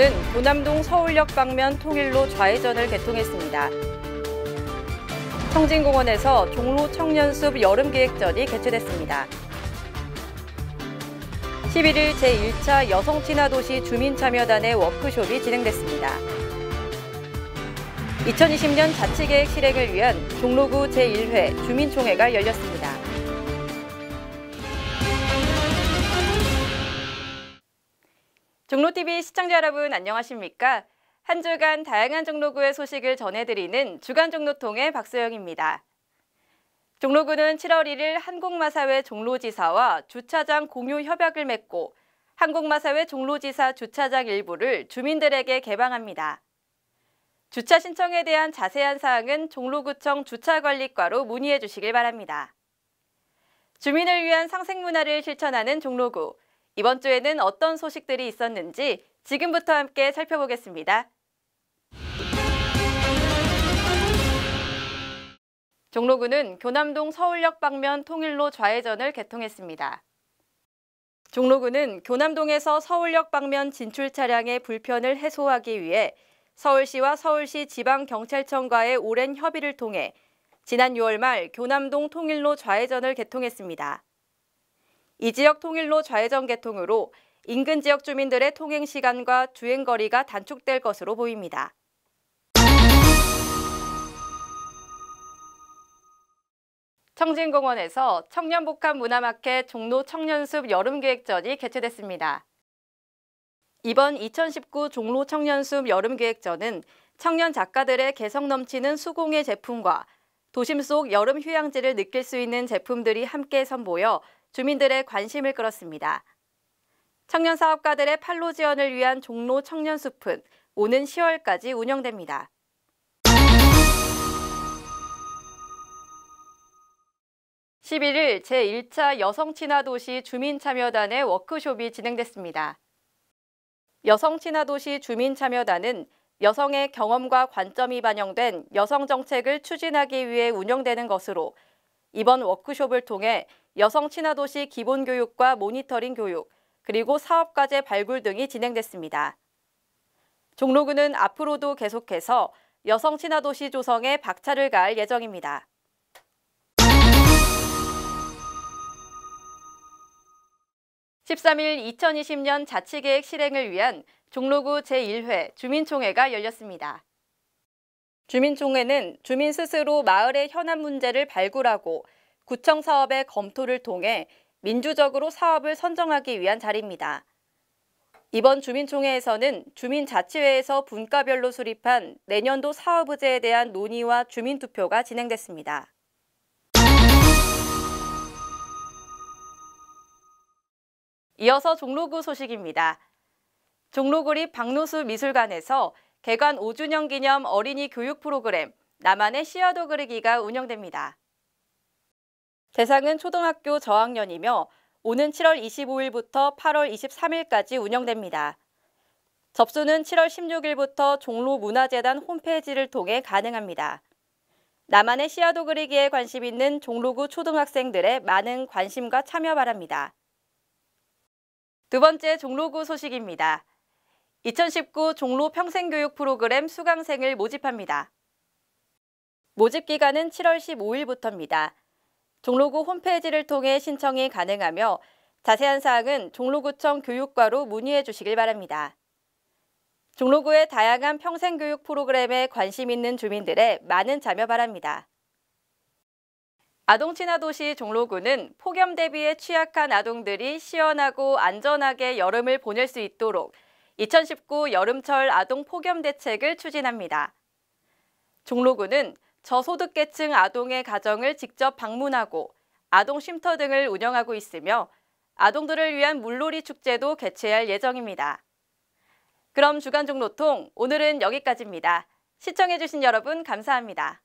종로구는 도남동 서울역 방면 통일로 좌회전을 개통했습니다. 청진공원에서 종로 청년숲 여름기획전이 개최됐습니다. 11일 제1차 여성친화도시 주민참여단의 워크숍이 진행됐습니다. 2020년 자치계획 실행을 위한 종로구 제1회 주민총회가 열렸습니다. 종로TV 시청자 여러분 안녕하십니까? 한 주간 다양한 종로구의 소식을 전해드리는 주간 종로통의 박소영입니다. 종로구는 7월 1일 한국마사회 종로지사와 주차장 공유 협약을 맺고 한국마사회 종로지사 주차장 일부를 주민들에게 개방합니다. 주차 신청에 대한 자세한 사항은 종로구청 주차관리과로 문의해 주시길 바랍니다. 주민을 위한 상생문화를 실천하는 종로구. 이번 주에는 어떤 소식들이 있었는지 지금부터 함께 살펴보겠습니다. 종로구는 교남동 서울역 방면 통일로 좌회전을 개통했습니다. 종로구는 교남동에서 서울역 방면 진출 차량의 불편을 해소하기 위해 서울시와 서울시 지방경찰청과의 오랜 협의를 통해 지난 6월 말 교남동 통일로 좌회전을 개통했습니다. 이 지역 통일로 좌회전 개통으로 인근 지역 주민들의 통행 시간과 주행 거리가 단축될 것으로 보입니다. 청진공원에서 청년복합 문화마켓 종로 청년숲 여름기획전이 개최됐습니다. 이번 2019 종로 청년숲 여름기획전은 청년 작가들의 개성 넘치는 수공예 제품과 도심 속 여름 휴양지를 느낄 수 있는 제품들이 함께 선보여 주민들의 관심을 끌었습니다. 청년 사업가들의 판로 지원을 위한 종로 청년 숲은 오는 10월까지 운영됩니다. (11일) 제1차 여성친화도시 주민참여단의 워크숍이 진행됐습니다. 여성친화도시 주민참여단은 여성의 경험과 관점이 반영된 여성 정책을 추진하기 위해 운영되는 것으로 이번 워크숍을 통해 여성 친화도시 기본교육과 모니터링 교육, 그리고 사업과제 발굴 등이 진행됐습니다. 종로구는 앞으로도 계속해서 여성 친화도시 조성에 박차를 가할 예정입니다. (13일) 2020년 자치계획 실행을 위한 종로구 제1회 주민총회가 열렸습니다. 주민총회는 주민 스스로 마을의 현안 문제를 발굴하고 구청 사업의 검토를 통해 민주적으로 사업을 선정하기 위한 자리입니다. 이번 주민총회에서는 주민자치회에서 분과별로 수립한 내년도 사업의제에 대한 논의와 주민투표가 진행됐습니다. 이어서 종로구 소식입니다. 종로구립 박노수 미술관에서 개관 5주년 기념 어린이 교육 프로그램 나만의 씨앗도 그리기가 운영됩니다. 대상은 초등학교 저학년이며 오는 7월 25일부터 8월 23일까지 운영됩니다. 접수는 7월 16일부터 종로문화재단 홈페이지를 통해 가능합니다. 나만의 씨앗도 그리기에 관심 있는 종로구 초등학생들의 많은 관심과 참여 바랍니다. 두 번째 종로구 소식입니다. 2019 종로 평생교육 프로그램 수강생을 모집합니다. 모집 기간은 7월 15일부터입니다. 종로구 홈페이지를 통해 신청이 가능하며 자세한 사항은 종로구청 교육과로 문의해 주시길 바랍니다. 종로구의 다양한 평생교육 프로그램에 관심 있는 주민들의 많은 참여 바랍니다. 아동 친화 도시 종로구는 폭염 대비에 취약한 아동들이 시원하고 안전하게 여름을 보낼 수 있도록 2019 여름철 아동 폭염 대책을 추진합니다. 종로구는 저소득계층 아동의 가정을 직접 방문하고 아동 쉼터 등을 운영하고 있으며 아동들을 위한 물놀이 축제도 개최할 예정입니다. 그럼 주간 종로통 오늘은 여기까지입니다. 시청해주신 여러분 감사합니다.